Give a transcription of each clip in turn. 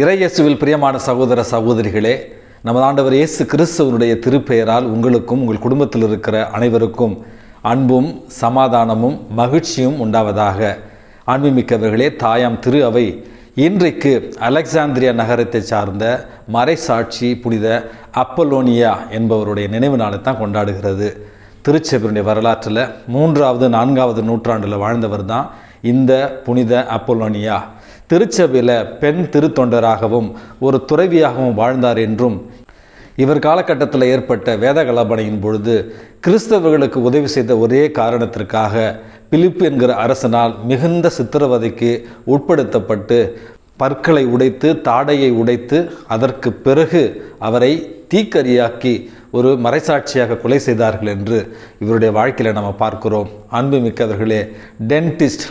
இறையேசுவில் பிரியமான சகோதர சகோதரிகளே நமது ஆண்டவர் இயேசு கிறிஸ்துவனுடைய திருப்பெயரால் உங்களுக்கும் உங்கள் குடும்பத்தில் இருக்கிற அனைவருக்கும் அன்பும் சமாதானமும் மகிழ்ச்சியும் உண்டாவதாக. அன்புமிக்கவர்களே தாயாம் திரு அவை இன்றைக்கு அலெக்சாந்திரியா நகரத்தை சார்ந்த மறைசாட்சி புனித அப்பலோனியா என்பவருடைய நினைவு நாளை தான் கொண்டாடுகிறது. திருச்செபருடைய வரலாற்றில் மூன்றாவது நான்காவது நூற்றாண்டில் வாழ்ந்தவர் தான் இந்த புனித அப்பலோனியா. திருச்சபையில் பெண் திருத்தொண்டராகவும் ஒரு துறவியாகவும் வாழ்ந்தார் என்றும் இவர் காலகட்டத்தில் ஏற்பட்ட வேத கலபனையின் பொழுது கிறிஸ்தவர்களுக்கு உதவி செய்த ஒரே காரணத்திற்காக பிலிப்பு என்கிற அரசனால் மிகுந்த சித்திரவதைக்கு உட்படுத்தப்பட்டு பற்களை உடைத்து தாடையை உடைத்து அதற்கு பிறகு அவரை தீக்கரியாக்கி ஒரு மறைசாட்சியாக கொலை செய்தார்கள் என்று இவருடைய வாழ்க்கையில் நம்ம பார்க்கிறோம். அன்புமிக்கவர்களே டென்டிஸ்ட்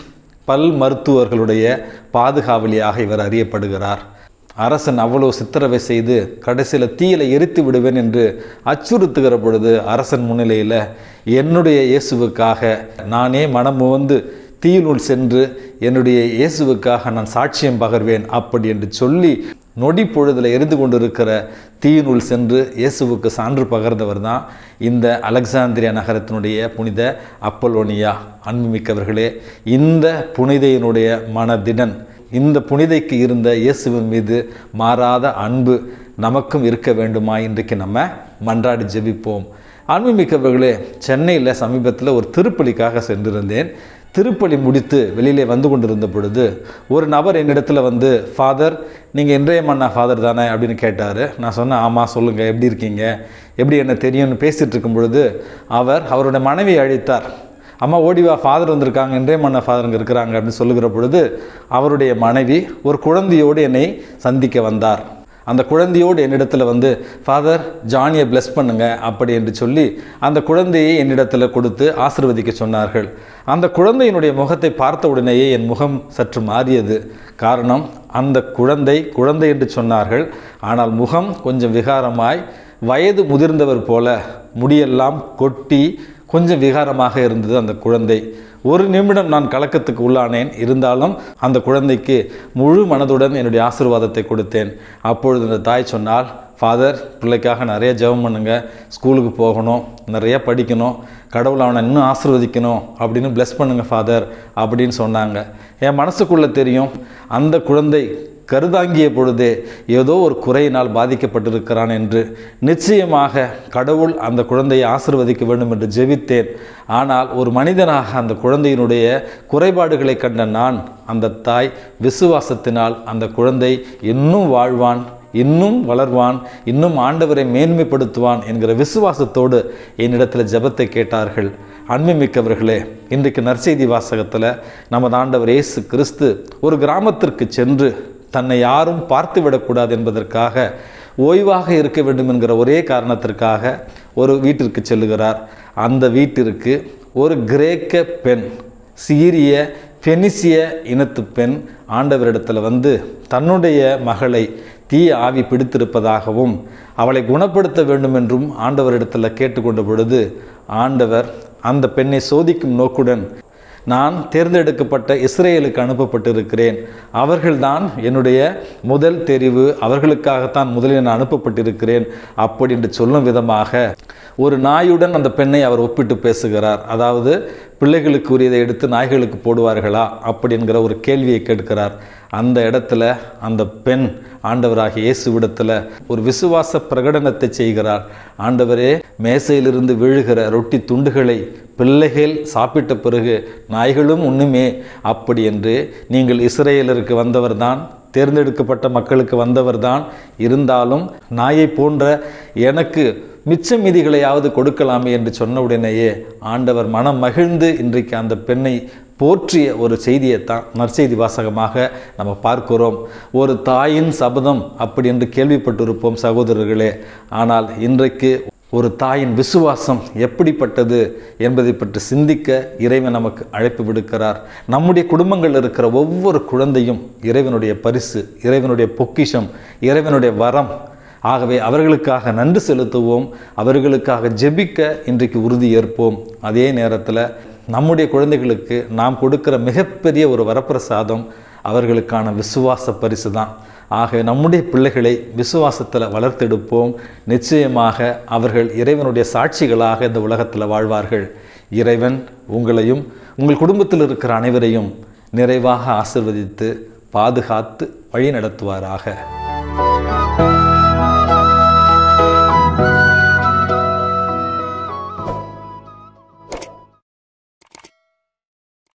பல் மருத்துவர்களுடைய பாதுகாவலியாக இவர் அறியப்படுகிறார். அரசன் அவ்வளோ சித்திரவை செய்து கடைசியில் தீயில எரித்து விடுவேன் என்று அச்சுறுத்துகிற பொழுது அரசன் முன்னிலையில் என்னுடைய இயேசுவுக்காக நானே மனம் வந்து தீயினுள் சென்று என்னுடைய இயேசுவுக்காக நான் சாட்சியம் பகர்வேன் அப்படி என்று சொல்லி நொடி பொழுதில் எரிந்து கொண்டிருக்கிற தீயினுள் சென்று இயேசுவுக்கு சான்று பகர்ந்தவர் தான் இந்த அலெக்சாந்திரியா நகரத்தினுடைய புனித அப்பலோனியா அன்புமிக்கவர்களே இந்த புனிதையினுடைய மனதிடன் இந்த புனிதைக்கு இருந்த இயேசுவின் மீது மாறாத அன்பு நமக்கும் இருக்க வேண்டுமா? இன்றைக்கு நம்ம மன்றாடி ஜெபிப்போம். அன்புமிக்கவர்களே சென்னையில் சமீபத்தில் ஒரு திருப்பலிக்காக சென்றிருந்தேன். திருப்பலி முடித்து வெளியிலே வந்து கொண்டிருந்த பொழுது ஒரு நபர் என்னிடத்தில் வந்து ஃபாதர் நீங்கள் இன்றைய மன்னா ஃபாதர் தானே? அப்படின்னு கேட்டார். நான் சொன்னேன் ஆமாம் சொல்லுங்கள் எப்படி இருக்கீங்க? எப்படி என்ன தெரியும்னு பேசிகிட்டு இருக்கும் பொழுது அவர் அவருடைய மனைவி அழைத்தார். அம்மா ஓடிவா ஃபாதர் வந்திருக்காங்க இன்றைய மன்ன ஃபாதருங்க இருக்கிறாங்க அப்படின்னு சொல்லுகிற பொழுது அவருடைய மனைவி ஒரு குழந்தையோடு என்னை சந்திக்க வந்தார். அந்த குழந்தையோடு என்னிடத்தில் வந்து ஃபாதர் ஜானியை பிளஸ் பண்ணுங்க அப்படி என்று சொல்லி அந்த குழந்தையை என்னிடத்தில் கொடுத்து ஆசிர்வதிக்க சொன்னார்கள். அந்த குழந்தையினுடைய முகத்தை பார்த்த உடனேயே என் முகம் சற்று மாறியது. காரணம் அந்த குழந்தை குழந்தை என்று சொன்னார்கள். ஆனால் முகம் கொஞ்சம் விகாரமாய் வயது முதிர்ந்தவர் போல முடியெல்லாம் கொட்டி கொஞ்சம் விகாரமாக இருந்தது அந்த குழந்தை. ஒரு நிமிடம் நான் கலக்கத்துக்கு உள்ளானேன். இருந்தாலும் அந்த குழந்தைக்கு முழு மனதுடன் என்னுடைய ஆசீர்வாதத்தை கொடுத்தேன். அப்பொழுது அந்த தாய் சொன்னால் ஃபாதர் பிள்ளைக்காக நிறைய ஜெபம் பண்ணுங்க. ஸ்கூலுக்கு போகணும். நிறைய படிக்கணும். கடவுள் அவனை இன்னும் ஆசிர்வதிக்கணும். அப்படின்னு ப்ளெஸ் பண்ணுங்கள் ஃபாதர் அப்படின்னு சொன்னாங்க. என் மனசுக்குள்ளே தெரியும் அந்த குழந்தை கருதாங்கிய பொழுதே ஏதோ ஒரு குறையினால் பாதிக்கப்பட்டிருக்கிறான் என்று நிச்சயமாக கடவுள் அந்த குழந்தையை ஆசிர்வதிக்க வேண்டும் என்று ஜெபித்தேன். ஆனால் ஒரு மனிதனாக அந்த குழந்தையினுடைய குறைபாடுகளை கண்ட நான் அந்த தாய் விசுவாசத்தினால் அந்த குழந்தை இன்னும் வாழ்வான் இன்னும் வளர்வான் இன்னும் ஆண்டவரை மேன்மைப்படுத்துவான் என்கிற விசுவாசத்தோடு என்னிடத்தில் ஜபத்தை கேட்டார்கள். அன்புமிக்கவர்களே இன்றைக்கு நற்செய்தி வாசகத்தில் நமது ஆண்டவர் இயேசு கிறிஸ்து ஒரு கிராமத்திற்கு சென்று தன்னை யாரும் பார்த்து விடக்கூடாது என்பதற்காக ஓய்வாக இருக்க வேண்டும் என்கிற ஒரே காரணத்திற்காக ஒரு வீட்டிற்கு செல்லுகிறார். அந்த வீட்டிற்கு ஒரு கிரேக்க பெண் சீரிய பெனிசிய இனத்து பெண் ஆண்டவரிடத்தில் வந்து தன்னுடைய மகளை தீய ஆவி பிடித்திருப்பதாகவும் அவளை குணப்படுத்த வேண்டும் என்றும் ஆண்டவரிடத்தில் கேட்டுக்கொண்ட பொழுது ஆண்டவர் அந்த பெண்ணை சோதிக்கும் நோக்குடன் நான் தேர்ந்தெடுக்கப்பட்ட இஸ்ரேலுக்கு அனுப்பப்பட்டிருக்கிறேன். அவர்கள்தான் என்னுடைய முதல் தெரிவு அவர்களுக்காகத்தான் முதலில் நான் அனுப்பப்பட்டிருக்கிறேன் அப்படி என்று சொல்லும் விதமாக ஒரு நாயுடன் அந்த பெண்ணை அவர் ஒப்பிட்டு பேசுகிறார். அதாவது பிள்ளைகளுக்கு உரியதை எடுத்து நாய்களுக்கு போடுவார்களா அப்படிங்கிற ஒரு கேள்வியை கேட்கிறார். அந்த இடத்துல அந்த பெண் ஆண்டவராகிய இயேசுவிடத்தில் ஒரு விசுவாச பிரகடனத்தை செய்கிறார். ஆண்டவரே மேசையிலிருந்து விழுகிற ரொட்டி துண்டுகளை பிள்ளைகள் சாப்பிட்ட பிறகு நாய்களும் உண்ணுமே. அப்படி என்று நீங்கள் இஸ்ரேலருக்கு வந்தவர்தான் தேர்ந்தெடுக்கப்பட்ட மக்களுக்கு வந்தவர்தான். இருந்தாலும் நாயை போன்ற எனக்கு மிச்ச மீதிகளையாவது கொடுக்கலாமே என்று சொன்ன உடனேயே ஆண்டவர் மனம் மகிழ்ந்து இன்றைக்கு அந்த பெண்ணை போற்றிய ஒரு செய்தியைத்தான் நற்செய்தி வாசகமாக நம்ம பார்க்கிறோம். ஒரு தாயின் சபதம் அப்படி என்று கேள்விப்பட்டிருப்போம் சகோதரர்களே. ஆனால் இன்றைக்கு ஒரு தாயின் விசுவாசம் எப்படிப்பட்டது என்பதை பற்றி சிந்திக்க இறைவன் நமக்கு அழைப்பு விடுக்கிறார். நம்முடைய குடும்பங்களில் இருக்கிற ஒவ்வொரு குழந்தையும் இறைவனுடைய பரிசு இறைவனுடைய பொக்கிஷம் இறைவனுடைய வரம். ஆகவே அவர்களுக்காக நன்றி செலுத்துவோம். அவர்களுக்காக ஜெபிக்க இன்றைக்கு உறுதி ஏற்போம். அதே நேரத்தில் நம்முடைய குழந்தைகளுக்கு நாம் கொடுக்கிற மிகப்பெரிய ஒரு வரப்பிரசாதம் அவர்களுக்கான விசுவாச பரிசு தான் ஆக நம்முடைய பிள்ளைகளை விசுவாசத்தில் வளர்த்தெடுப்போம். நிச்சயமாக அவர்கள் இறைவனுடைய சாட்சிகளாக இந்த உலகத்தில் வாழ்வார்கள். இறைவன் உங்களையும் உங்கள் குடும்பத்தில் இருக்கிற அனைவரையும் நிறைவாக ஆசிர்வதித்து பாதுகாத்து வழி நடத்துவாராக